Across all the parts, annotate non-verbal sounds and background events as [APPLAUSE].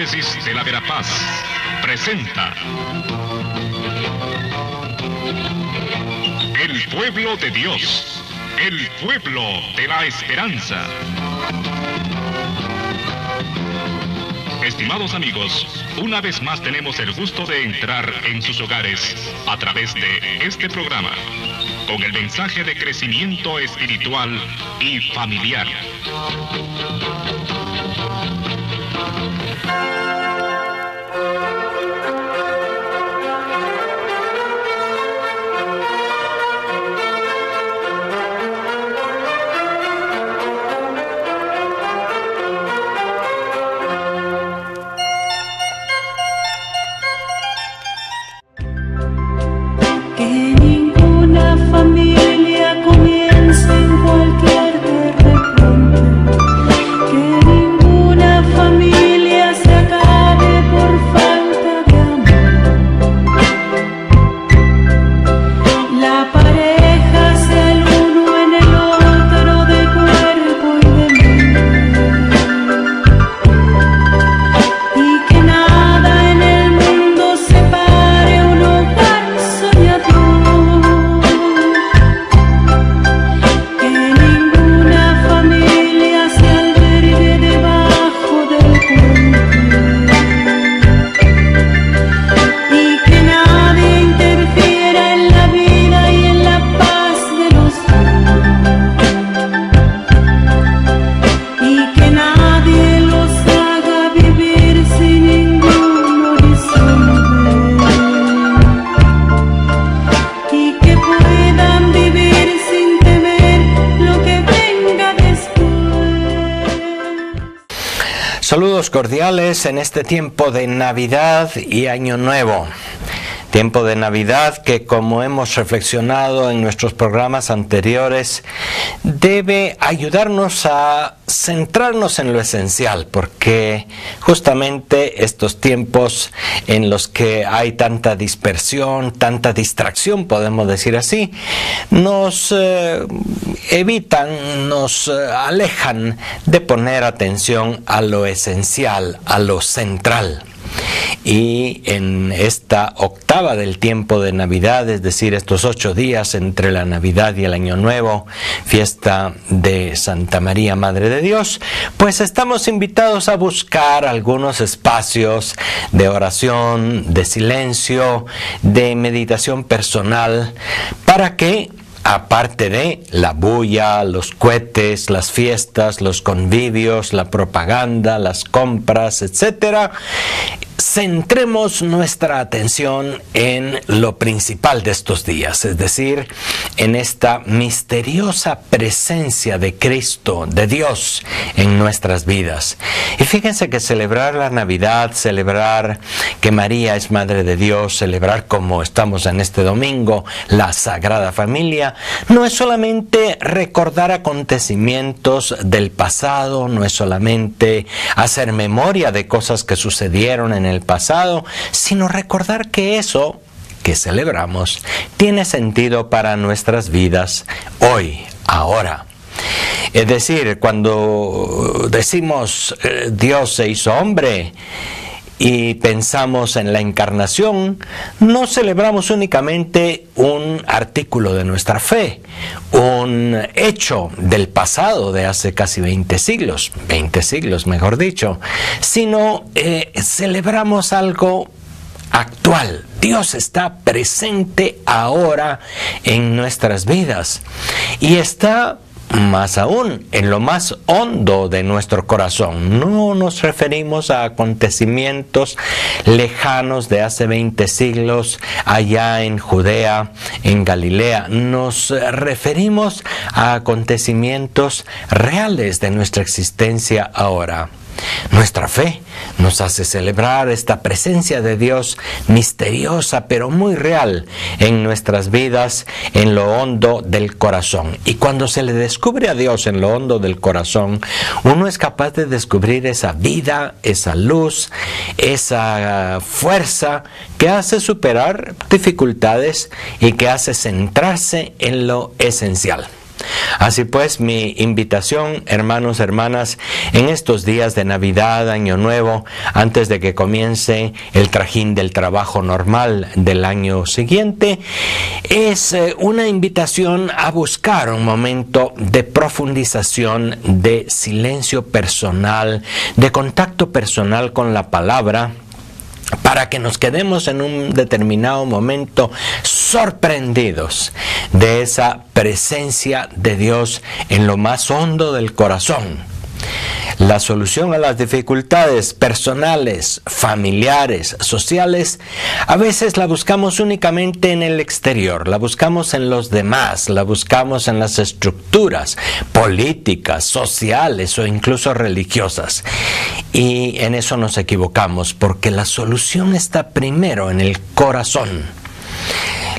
Diócesis de la Verapaz presenta El pueblo de Dios, el pueblo de la esperanza. Estimados amigos, una vez más tenemos el gusto de entrar en sus hogares a través de este programa con el mensaje de crecimiento espiritual y familiar. Saludos cordiales en este tiempo de Navidad y Año Nuevo. Tiempo de Navidad que, como hemos reflexionado en nuestros programas anteriores, debe ayudarnos a centrarnos en lo esencial, porque justamente estos tiempos en los que hay tanta dispersión, tanta distracción, podemos decir así, nos eh, evitan, nos eh, alejan de poner atención a lo esencial, a lo central. Y en esta octava del tiempo de Navidad, es decir, estos ocho días entre la Navidad y el Año Nuevo, fiesta de Santa María, Madre de Dios, pues estamos invitados a buscar algunos espacios de oración, de silencio, de meditación personal, para que aparte de la bulla, los cohetes, las fiestas, los convivios, la propaganda, las compras, etcétera, centremos nuestra atención en lo principal de estos días, es decir, en esta misteriosa presencia de Cristo, de Dios en nuestras vidas. Y fíjense que celebrar la Navidad, celebrar que María es Madre de Dios, celebrar como estamos en este domingo, la Sagrada Familia, no es solamente recordar acontecimientos del pasado, no es solamente hacer memoria de cosas que sucedieron en el pasado, sino recordar que eso que celebramos tiene sentido para nuestras vidas hoy, ahora. Es decir, cuando decimos eh, Dios se hizo hombre, y pensamos en la encarnación, no celebramos únicamente un artículo de nuestra fe, un hecho del pasado de hace casi 20 siglos, 20 siglos mejor dicho, sino eh, celebramos algo actual. Dios está presente ahora en nuestras vidas y está más aún, en lo más hondo de nuestro corazón. No nos referimos a acontecimientos lejanos de hace 20 siglos allá en Judea, en Galilea. Nos referimos a acontecimientos reales de nuestra existencia ahora. Nuestra fe nos hace celebrar esta presencia de Dios misteriosa pero muy real en nuestras vidas, en lo hondo del corazón. Y cuando se le descubre a Dios en lo hondo del corazón, uno es capaz de descubrir esa vida, esa luz, esa fuerza que hace superar dificultades y que hace centrarse en lo esencial. Así pues, mi invitación, hermanos, hermanas, en estos días de Navidad, Año Nuevo, antes de que comience el trajín del trabajo normal del año siguiente, es eh, una invitación a buscar un momento de profundización, de silencio personal, de contacto personal con la palabra, para que nos quedemos en un determinado momento sorprendidos de esa presencia de Dios en lo más hondo del corazón la solución a las dificultades personales, familiares, sociales, a veces la buscamos únicamente en el exterior, la buscamos en los demás, la buscamos en las estructuras políticas, sociales o incluso religiosas. Y en eso nos equivocamos, porque la solución está primero en el corazón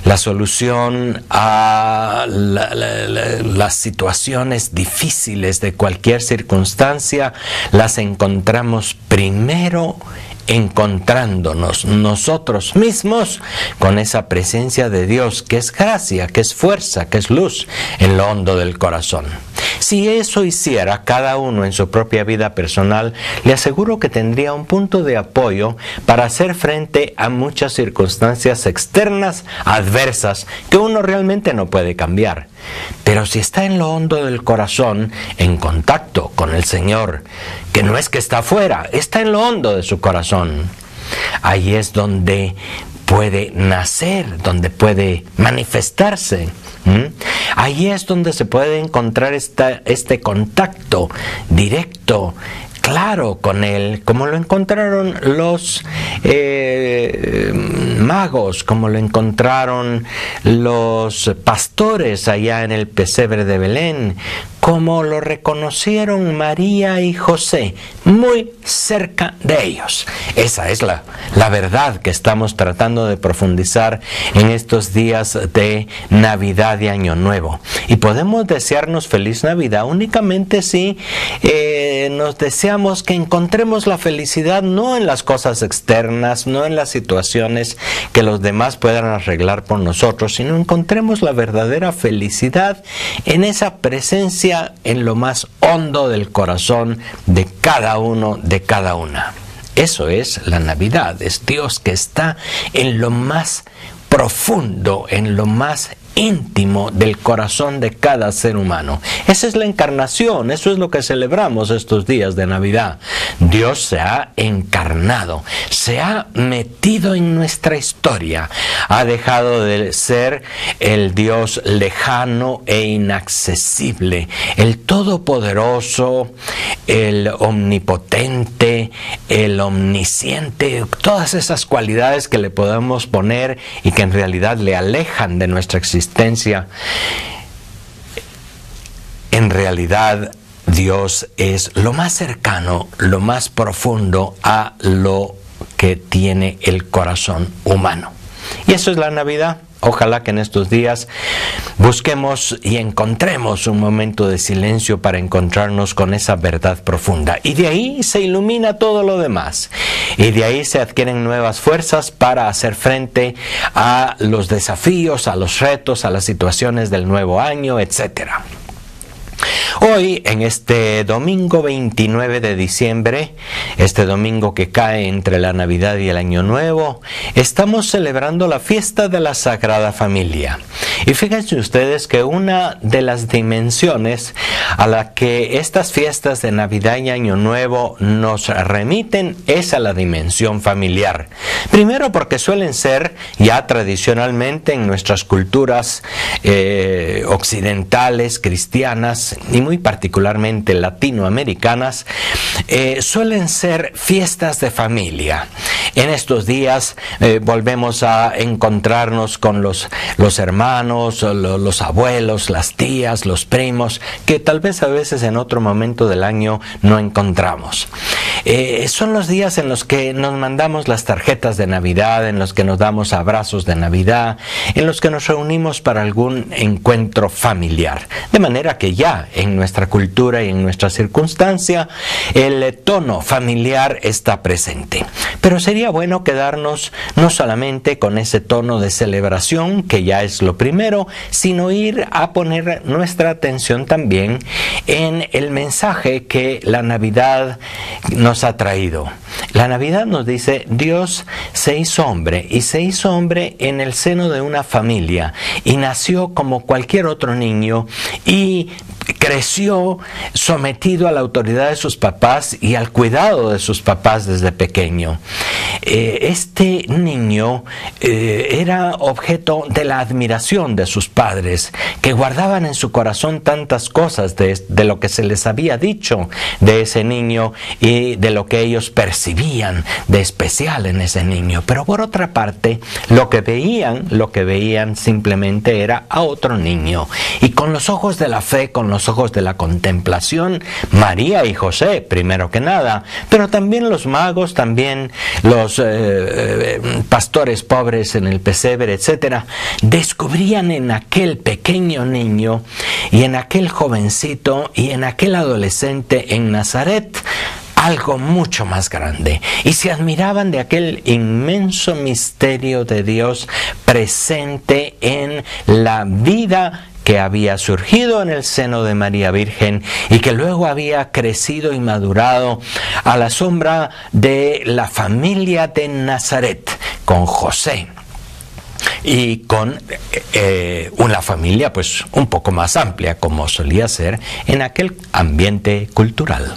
la solución a las situaciones difíciles de cualquier circunstancia las encontramos primero encontrándonos nosotros mismos con esa presencia de Dios que es gracia, que es fuerza, que es luz en lo hondo del corazón. Si eso hiciera cada uno en su propia vida personal, le aseguro que tendría un punto de apoyo para hacer frente a muchas circunstancias externas adversas que uno realmente no puede cambiar. Pero si está en lo hondo del corazón, en contacto con el Señor, que no es que está afuera, está en lo hondo de su corazón, ahí es donde puede nacer, donde puede manifestarse. Ahí es donde se puede encontrar este contacto directo claro con él, como lo encontraron los eh, magos, como lo encontraron los pastores allá en el pesebre de Belén, como lo reconocieron María y José, muy cerca de ellos. Esa es la, la verdad que estamos tratando de profundizar en estos días de Navidad y Año Nuevo. Y podemos desearnos feliz Navidad únicamente si eh, nos deseamos que encontremos la felicidad no en las cosas externas, no en las situaciones que los demás puedan arreglar por nosotros, sino encontremos la verdadera felicidad en esa presencia en lo más hondo del corazón de cada uno, de cada una. Eso es la Navidad, es Dios que está en lo más profundo, en lo más íntimo del corazón de cada ser humano. Esa es la encarnación, eso es lo que celebramos estos días de Navidad. Dios se ha encarnado, se ha metido en nuestra historia, ha dejado de ser el Dios lejano e inaccesible, el todopoderoso, el omnipotente, el omnisciente, todas esas cualidades que le podemos poner y que en realidad le alejan de nuestra existencia en realidad Dios es lo más cercano, lo más profundo a lo que tiene el corazón humano. Y eso es la Navidad. Ojalá que en estos días busquemos y encontremos un momento de silencio para encontrarnos con esa verdad profunda. Y de ahí se ilumina todo lo demás. Y de ahí se adquieren nuevas fuerzas para hacer frente a los desafíos, a los retos, a las situaciones del nuevo año, etcétera. Hoy, en este domingo 29 de diciembre, este domingo que cae entre la Navidad y el Año Nuevo, estamos celebrando la fiesta de la Sagrada Familia. Y fíjense ustedes que una de las dimensiones a la que estas fiestas de Navidad y Año Nuevo nos remiten es a la dimensión familiar. Primero porque suelen ser ya tradicionalmente en nuestras culturas eh, occidentales, cristianas y muy particularmente latinoamericanas, eh, suelen ser fiestas de familia. En estos días eh, volvemos a encontrarnos con los, los hermanos, los abuelos, las tías, los primos, que tal vez a veces en otro momento del año no encontramos. Eh, son los días en los que nos mandamos las tarjetas de Navidad, en los que nos damos abrazos de Navidad, en los que nos reunimos para algún encuentro familiar. De manera que ya en nuestra cultura y en nuestra circunstancia el tono familiar está presente. Pero sería bueno quedarnos no solamente con ese tono de celebración, que ya es lo primero, sino ir a poner nuestra atención también en el mensaje que la Navidad nos ha traído. La Navidad nos dice, Dios se hizo hombre y se hizo hombre en el seno de una familia y nació como cualquier otro niño y creció sometido a la autoridad de sus papás y al cuidado de sus papás desde pequeño. Eh, este niño eh, era objeto de la admiración de sus padres, que guardaban en su corazón tantas cosas de, de lo que se les había dicho de ese niño y de lo que ellos percibían de especial en ese niño. Pero por otra parte, lo que veían, lo que veían simplemente era a otro niño. Y con los ojos de la fe, con los ojos de la contemplación, María y José, primero que nada, pero también los magos, también los eh, eh, pastores pobres en el pesebre, etcétera, descubrían en aquel pequeño niño y en aquel jovencito y en aquel adolescente en Nazaret algo mucho más grande. Y se admiraban de aquel inmenso misterio de Dios presente en la vida que había surgido en el seno de María Virgen y que luego había crecido y madurado a la sombra de la familia de Nazaret con José y con eh, una familia pues un poco más amplia como solía ser en aquel ambiente cultural.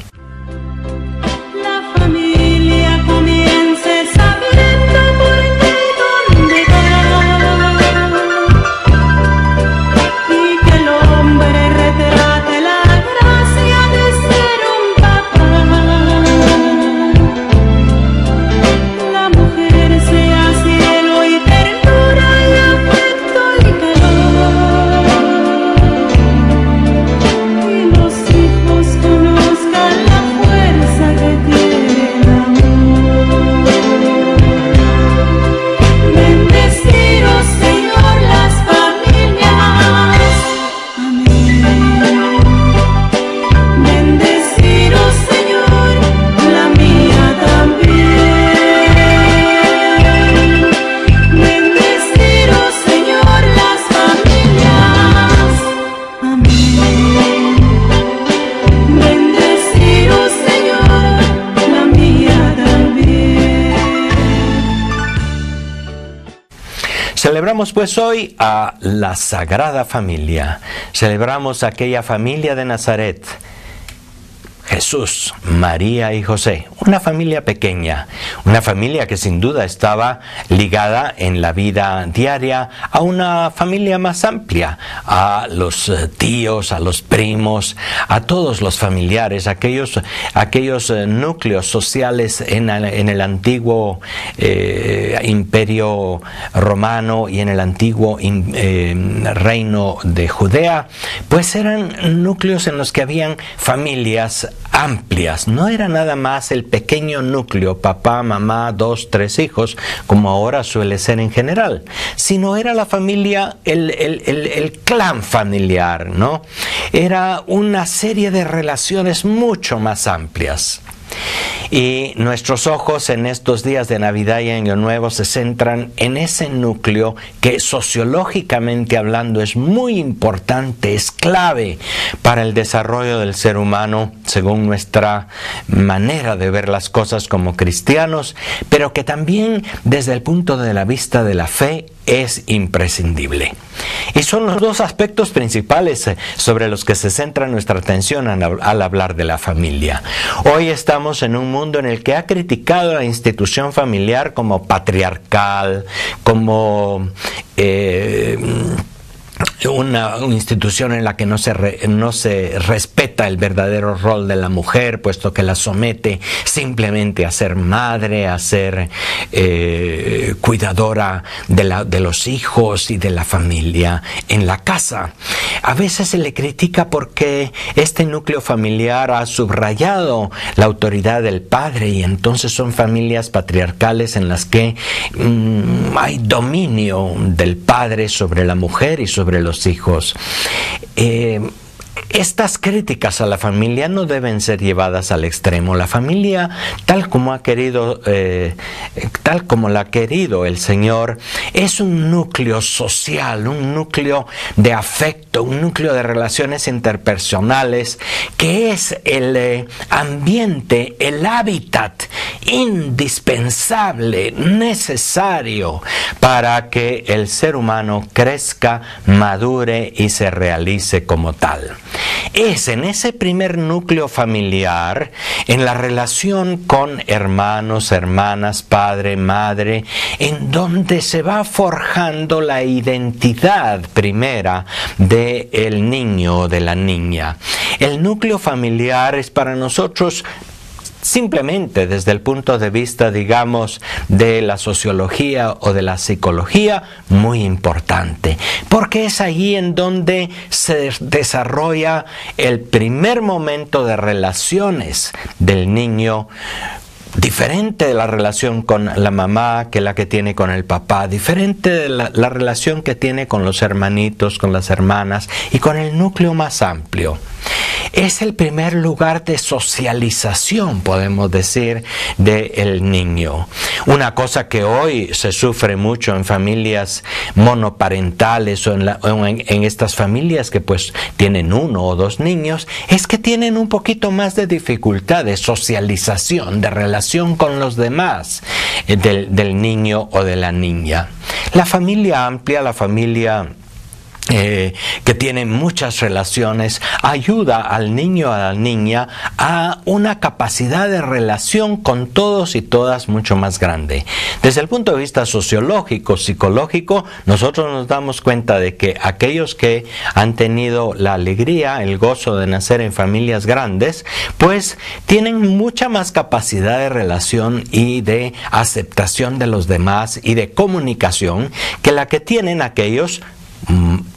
Celebramos pues hoy a la Sagrada Familia. Celebramos aquella familia de Nazaret. Jesús, María y José, una familia pequeña, una familia que sin duda estaba ligada en la vida diaria a una familia más amplia, a los eh, tíos, a los primos, a todos los familiares, aquellos, aquellos eh, núcleos sociales en, el- en el antiguo eh, imperio romano y en el antiguo reino de Judea, pues eran núcleos en los que habían familias amplias, no era nada más el pequeño núcleo, papá, mamá, dos, tres hijos, como ahora suele ser en general, sino era la familia, el, el- el- el clan familiar, ¿no? Era una serie de relaciones mucho más amplias. Y nuestros ojos en estos días de Navidad y Año Nuevo se centran en ese núcleo que sociológicamente hablando es muy importante, es clave para el desarrollo del ser humano según nuestra manera de ver las cosas como cristianos, pero que también desde el punto de la vista de la fe es imprescindible. Y son los dos aspectos principales eh, sobre los que se centra nuestra atención al, hablar de la familia. Hoy estamos en un mundo en el que ha criticado la institución familiar como patriarcal, como... eh, una, institución en la que no se, no se respeta el verdadero rol de la mujer, puesto que la somete simplemente a ser madre, a ser eh, cuidadora de, la, de los hijos y de la familia en la casa. A veces se le critica porque este núcleo familiar ha subrayado la autoridad del padre y entonces son familias patriarcales en las que mm, hay dominio del padre sobre la mujer y sobre los hijos. Eh, estas críticas a la familia no deben ser llevadas al extremo. La familia, tal como ha querido, eh, tal como la ha querido el Señor, es un núcleo social, un núcleo de afecto, un núcleo de relaciones interpersonales, que es el eh, ambiente, el hábitat indispensable, necesario para que el ser humano crezca, madure y se realice como tal es en ese primer núcleo familiar, en la relación con hermanos, hermanas, padre, madre, en donde se va forjando la identidad primera del el niño o de la niña. El núcleo familiar es para nosotros simplemente desde el punto de vista, digamos, de la sociología o de la psicología, muy importante, porque es ahí en donde se desarrolla el primer momento de relaciones del niño diferente de la relación con la mamá que la que tiene con el papá, diferente de la, relación que tiene con los hermanitos, con las hermanas y con el núcleo más amplio es el primer lugar de socialización, podemos decir, del niño. Una cosa que hoy se sufre mucho en familias monoparentales o, en, estas familias que pues tienen uno o dos niños, es que tienen un poquito más de dificultad de socialización, de relación con los demás eh, del niño o de la niña. La familia amplia, la familia eh, que tiene muchas relaciones, ayuda al niño o a la niña a una capacidad de relación con todos y todas mucho más grande. Desde el punto de vista sociológico, psicológico, nosotros nos damos cuenta de que aquellos que han tenido la alegría, el gozo de nacer en familias grandes, pues tienen mucha más capacidad de relación y de aceptación de los demás y de comunicación que la que tienen aquellos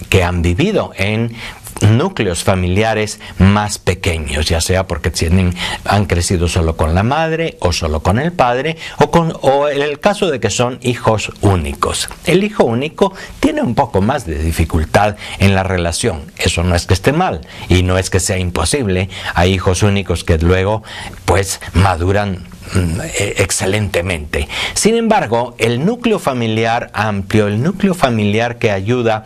que han vivido en núcleos familiares más pequeños, ya sea porque tienen, han crecido solo con la madre o solo con el padre o, con, o en el caso de que son hijos únicos. El hijo único tiene un poco más de dificultad en la relación. Eso no es que esté mal y no es que sea imposible. Hay hijos únicos que luego pues maduran Mm, excelentemente. Sin embargo, el núcleo familiar amplio, el núcleo familiar que ayuda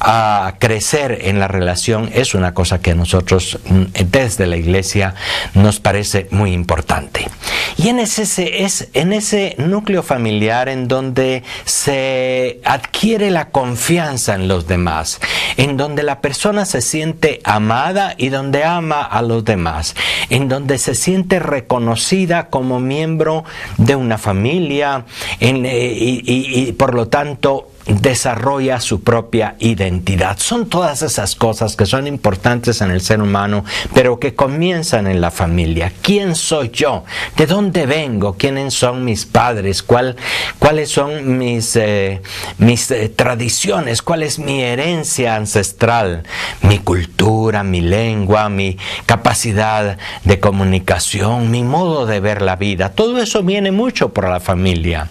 a crecer en la relación es una cosa que a nosotros mm, desde la iglesia nos parece muy importante. Y en ese, es en ese núcleo familiar en donde se adquiere la confianza en los demás, en donde la persona se siente amada y donde ama a los demás, en donde se siente reconocida como miembro de una familia eh, y por lo tanto desarrolla su propia identidad. Son todas esas cosas que son importantes en el ser humano, pero que comienzan en la familia. ¿Quién soy yo? ¿De dónde vengo? ¿Quiénes son mis padres? ¿Cuál, ¿Cuáles son mis, eh, mis eh, tradiciones? ¿Cuál es mi herencia ancestral? Mi cultura, mi lengua, mi capacidad de comunicación, mi modo de ver la vida. Todo eso viene mucho por la familia.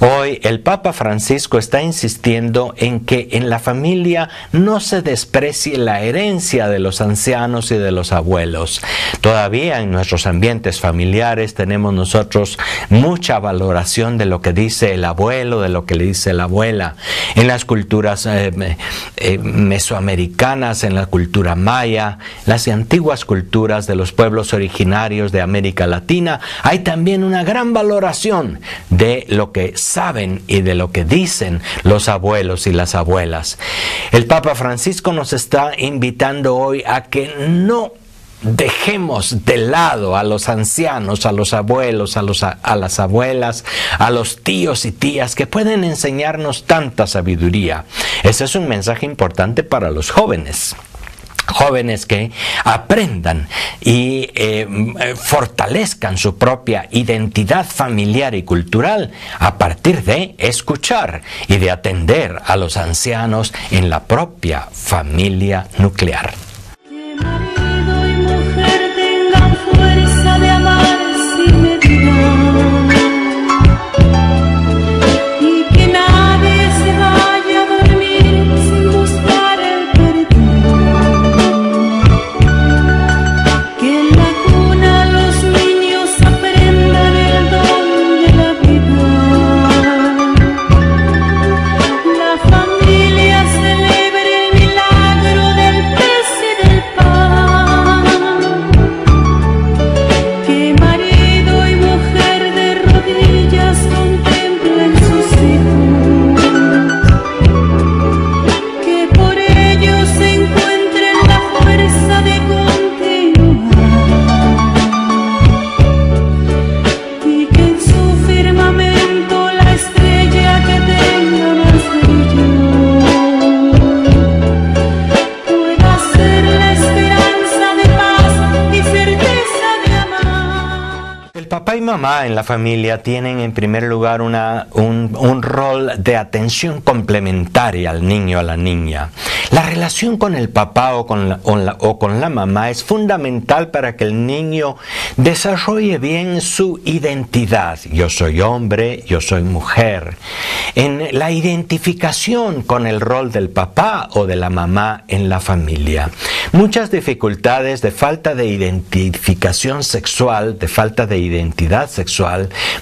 Hoy el Papa Francisco está insistiendo en que en la familia no se desprecie la herencia de los ancianos y de los abuelos. Todavía en nuestros ambientes familiares tenemos nosotros mucha valoración de lo que dice el abuelo, de lo que le dice la abuela. En las culturas eh, eh, mesoamericanas, en la cultura maya, las antiguas culturas de los pueblos originarios de América Latina, hay también una gran valoración de lo que saben y de lo que dicen los abuelos y las abuelas. El Papa Francisco nos está invitando hoy a que no dejemos de lado a los ancianos, a los abuelos, a, los, a, las abuelas, a los tíos y tías que pueden enseñarnos tanta sabiduría. Ese es un mensaje importante para los jóvenes jóvenes que aprendan y eh, fortalezcan su propia identidad familiar y cultural a partir de escuchar y de atender a los ancianos en la propia familia nuclear. La familia tienen en primer lugar una, un, rol de atención complementaria al niño o a la niña. La relación con el papá o con la, o con la mamá es fundamental para que el niño desarrolle bien su identidad. Yo soy hombre, yo soy mujer. En la identificación con el rol del papá o de la mamá en la familia. Muchas dificultades de falta de identificación sexual, de falta de identidad sexual,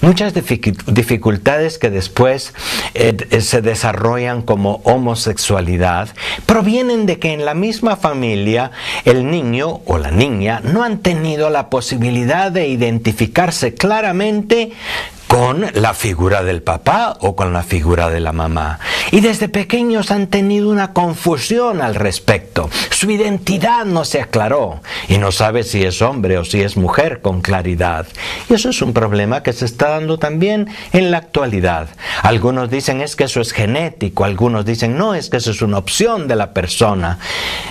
muchas dificultades que después eh, se desarrollan como homosexualidad, provienen de que en la misma familia el niño o la niña no han tenido la posibilidad de identificarse claramente con la figura del papá o con la figura de la mamá. Y desde pequeños han tenido una confusión al respecto. Su identidad no se aclaró y no sabe si es hombre o si es mujer con claridad. Y eso es un problema que se está dando también en la actualidad. Algunos dicen es que eso es genético, algunos dicen no, es que eso es una opción de la persona.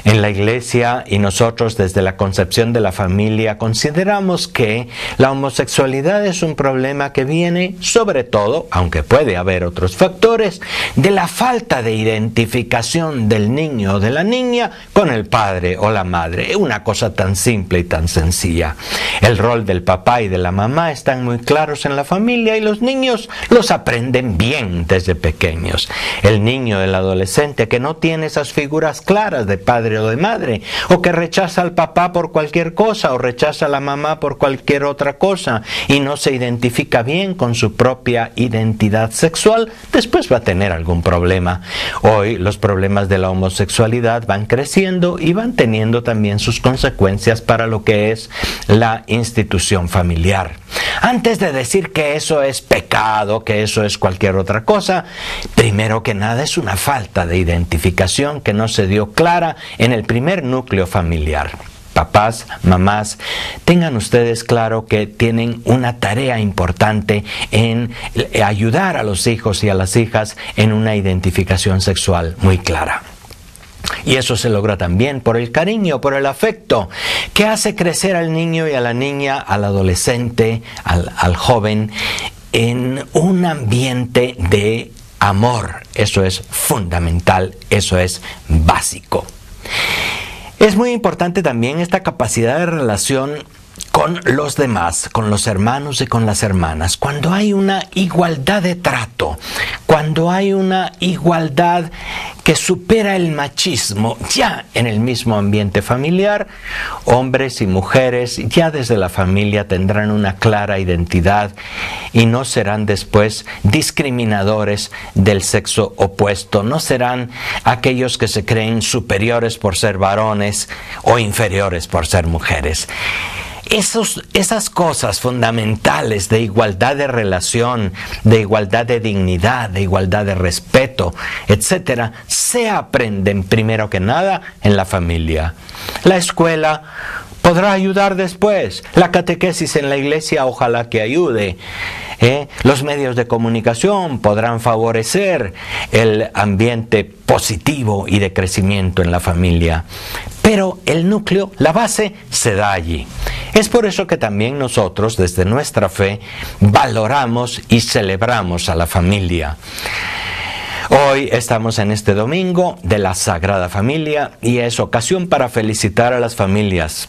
En la iglesia y nosotros desde la concepción de la familia consideramos que la homosexualidad es un problema que viene sobre todo, aunque puede haber otros factores, de la falta de identificación del niño o de la niña con el padre o la madre. Una cosa tan simple y tan sencilla. El rol del papá y de la mamá están muy claros en la familia y los niños los aprenden bien desde pequeños. El niño, el adolescente que no tiene esas figuras claras de padre o de madre, o que rechaza al papá por cualquier cosa o rechaza a la mamá por cualquier otra cosa y no se identifica bien con su propia identidad sexual, después va a tener algún problema. Hoy los problemas de la homosexualidad van creciendo y van teniendo también sus consecuencias para lo que es la institución familiar. Antes de decir que eso es pecado, que eso es cualquier otra cosa, primero que nada es una falta de identificación que no se dio clara en el primer núcleo familiar papás, mamás, tengan ustedes claro que tienen una tarea importante en ayudar a los hijos y a las hijas en una identificación sexual muy clara. Y eso se logra también por el cariño, por el afecto, que hace crecer al niño y a la niña, al adolescente, al, al joven, en un ambiente de amor. Eso es fundamental, eso es básico. Es muy importante también esta capacidad de relación con los demás, con los hermanos y con las hermanas, cuando hay una igualdad de trato, cuando hay una igualdad que supera el machismo ya en el mismo ambiente familiar, hombres y mujeres ya desde la familia tendrán una clara identidad y no serán después discriminadores del sexo opuesto, no serán aquellos que se creen superiores por ser varones o inferiores por ser mujeres esas cosas fundamentales de igualdad de relación, de igualdad de dignidad, de igualdad de respeto, etcétera, se aprenden primero que nada en la familia. La escuela podrá ayudar después. La catequesis en la iglesia ojalá que ayude. ¿eh? Los medios de comunicación podrán favorecer el ambiente positivo y de crecimiento en la familia. Pero el núcleo, la base, se da allí. Es por eso que también nosotros, desde nuestra fe, valoramos y celebramos a la familia. Hoy estamos en este domingo de la Sagrada Familia y es ocasión para felicitar a las familias.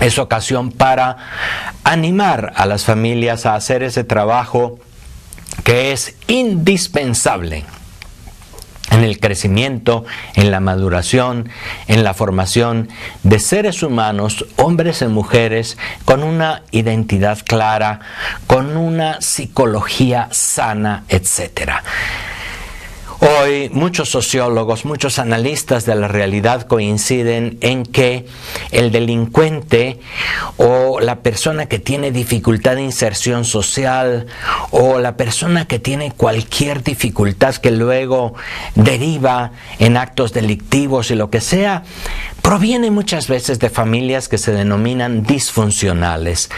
Es ocasión para animar a las familias a hacer ese trabajo que es indispensable en el crecimiento, en la maduración, en la formación de seres humanos, hombres y mujeres, con una identidad clara, con una psicología sana, etcétera. Hoy muchos sociólogos, muchos analistas de la realidad coinciden en que el delincuente o la persona que tiene dificultad de inserción social o la persona que tiene cualquier dificultad que luego deriva en actos delictivos y lo que sea, proviene muchas veces de familias que se denominan disfuncionales,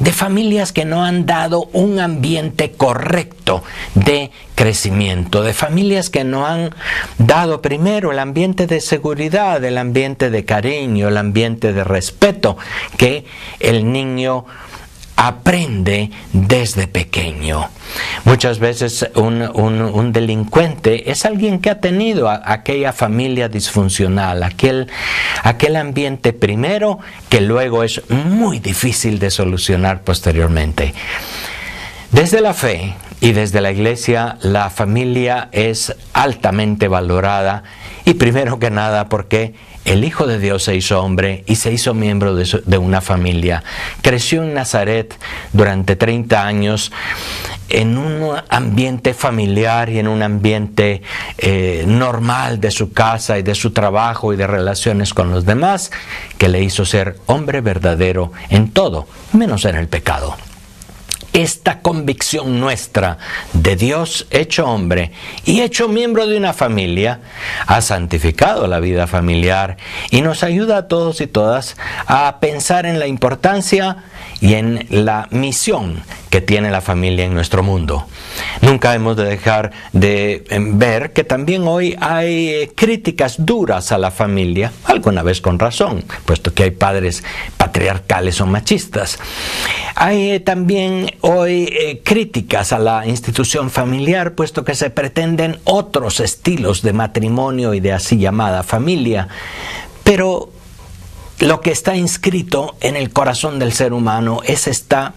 de familias que no han dado un ambiente correcto de crecimiento, de familias que no han dado primero el ambiente de seguridad, el ambiente de cariño, el ambiente de respeto que el niño aprende desde pequeño. Muchas veces un, delincuente es alguien que ha tenido aquella familia disfuncional, aquel, aquel ambiente primero que luego es muy difícil de solucionar posteriormente. Desde la fe y desde la iglesia la familia es altamente valorada y primero que nada porque el Hijo de Dios se hizo hombre y se hizo miembro de, una familia. Creció en Nazaret durante 30 años en un ambiente familiar y en un ambiente eh, normal de su casa y de su trabajo y de relaciones con los demás, que le hizo ser hombre verdadero en todo, menos en el pecado esta convicción nuestra de Dios hecho hombre y hecho miembro de una familia ha santificado la vida familiar y nos ayuda a todos y todas a pensar en la importancia y en la misión que tiene la familia en nuestro mundo. Nunca hemos de dejar de em, ver que también hoy hay eh, críticas duras a la familia, alguna vez con razón, puesto que hay padres patriarcales o machistas. Hay eh, también hoy eh, críticas a la institución familiar, puesto que se pretenden otros estilos de matrimonio y de así llamada familia. Pero lo que está inscrito en el corazón del ser humano es esta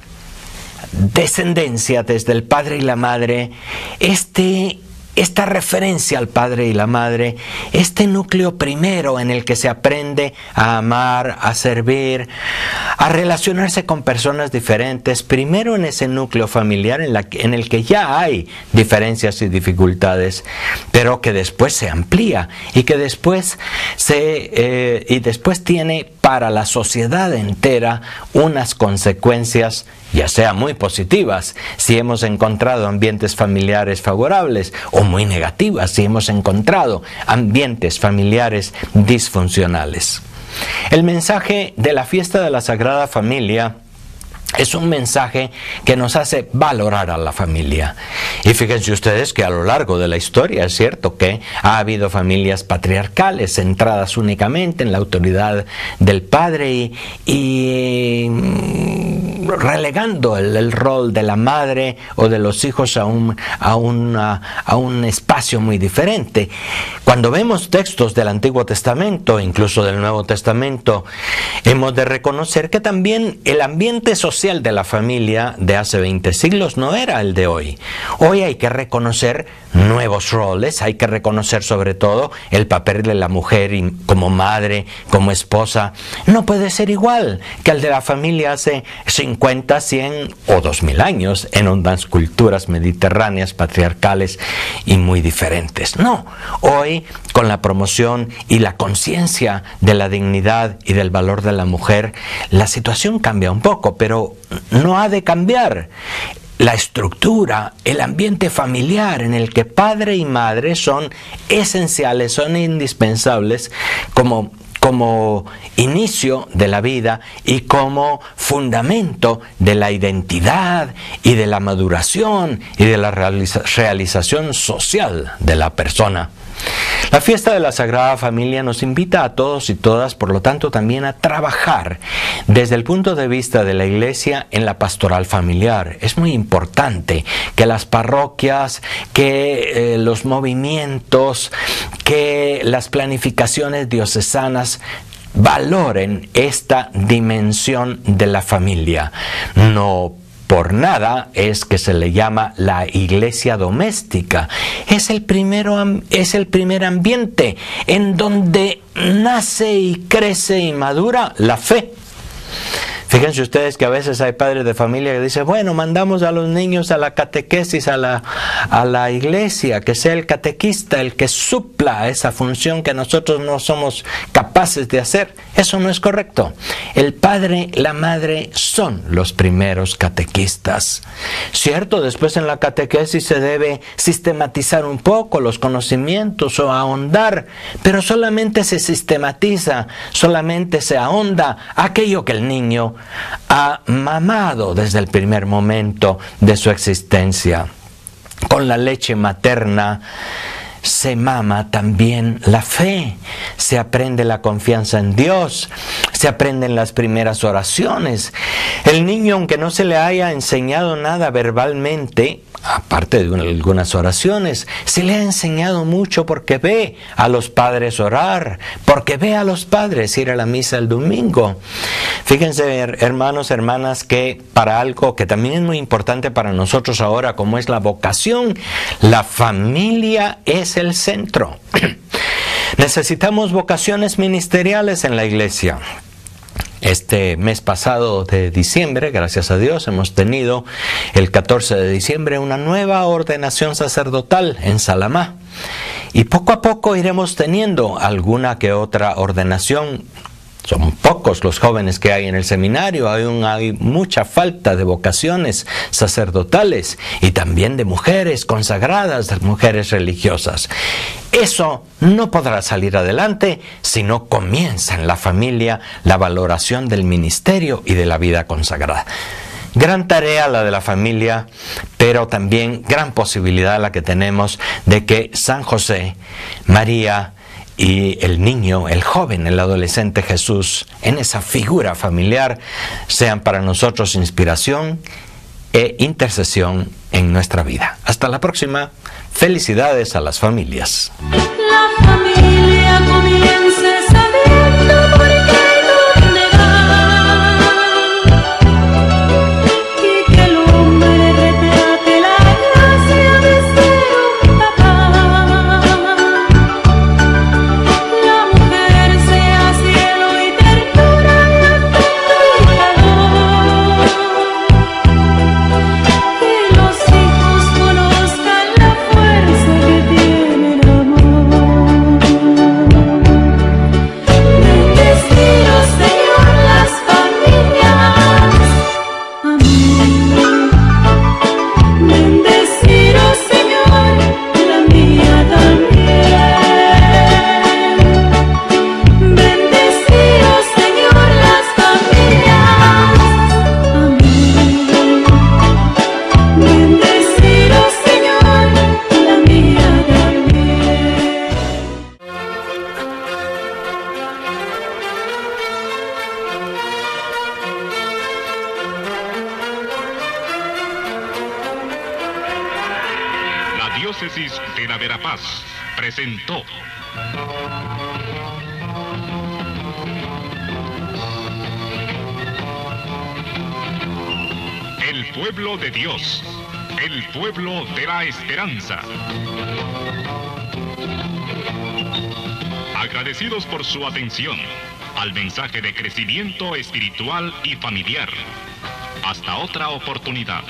descendencia desde el padre y la madre, este esta referencia al padre y la madre, este núcleo primero en el que se aprende a amar, a servir, a relacionarse con personas diferentes, primero en ese núcleo familiar en, la, en el que ya hay diferencias y dificultades, pero que después se amplía y que después se eh, y después tiene para la sociedad entera unas consecuencias ya sea muy positivas si hemos encontrado ambientes familiares favorables o muy negativas si hemos encontrado ambientes familiares disfuncionales. El mensaje de la fiesta de la Sagrada Familia es un mensaje que nos hace valorar a la familia. Y fíjense ustedes que a lo largo de la historia es cierto que ha habido familias patriarcales centradas únicamente en la autoridad del padre y, mm, relegando el, rol de la madre o de los hijos a un, a, a un espacio muy diferente. Cuando vemos textos del Antiguo Testamento, incluso del Nuevo Testamento, hemos de reconocer que también el ambiente social de la familia de hace 20 siglos no era el de hoy. Hoy hay que reconocer nuevos roles, hay que reconocer sobre todo el papel de la mujer como madre, como esposa. No puede ser igual que el de la familia hace 50, 100 o 2000 años en unas culturas mediterráneas, patriarcales y muy diferentes. No, hoy con la promoción y la conciencia de la dignidad y del valor de la mujer, la situación cambia un poco, pero no ha de cambiar la estructura, el ambiente familiar en el que padre y madre son esenciales, son indispensables como como inicio de la vida y como fundamento de la identidad y de la maduración y de la realización social de la persona. La fiesta de la Sagrada Familia nos invita a todos y todas, por lo tanto, también a trabajar desde el punto de vista de la Iglesia en la pastoral familiar. Es muy importante que las parroquias, que eh, los movimientos, que las planificaciones diocesanas valoren esta dimensión de la familia. No por nada es que se le llama la iglesia doméstica. Es el, primero, es el primer ambiente en donde nace y crece y madura la fe. Fíjense ustedes que a veces hay padres de familia que dicen, bueno, mandamos a los niños a la catequesis, a la, a la iglesia, que sea el catequista el que supla esa función que nosotros no somos capaces de hacer. Eso no es correcto. El padre, la madre son los primeros catequistas. Cierto, después en la catequesis se debe sistematizar un poco los conocimientos o ahondar, pero solamente se sistematiza, solamente se ahonda aquello que el niño ha mamado desde el primer momento de su existencia. Con la leche materna se mama también la fe, se aprende la confianza en Dios, se aprenden las primeras oraciones. El niño, aunque no se le haya enseñado nada verbalmente, aparte de algunas oraciones, se le ha enseñado mucho porque ve a los padres orar, porque ve a los padres ir a la misa el domingo. Fíjense, hermanos, hermanas, que para algo que también es muy importante para nosotros ahora, como es la vocación, la familia es el centro. [CLEARS THROAT] Necesitamos vocaciones ministeriales en la iglesia. Este mes pasado de diciembre, gracias a Dios, hemos tenido el 14 de diciembre una nueva ordenación sacerdotal en Salamá. Y poco a poco iremos teniendo alguna que otra ordenación son pocos los jóvenes que hay en el seminario, hay, hay mucha falta de vocaciones sacerdotales y también de mujeres consagradas, de mujeres religiosas. Eso no podrá salir adelante si no comienza en la familia la valoración del ministerio y de la vida consagrada. Gran tarea la de la familia, pero también gran posibilidad la que tenemos de que San José, María, y el niño, el joven, el adolescente Jesús, en esa figura familiar, sean para nosotros inspiración e intercesión en nuestra vida. Hasta la próxima. Felicidades a las familias. De la Verapaz presentó El pueblo de Dios, el pueblo de la esperanza. Agradecidos por su atención al mensaje de crecimiento espiritual y familiar. Hasta otra oportunidad.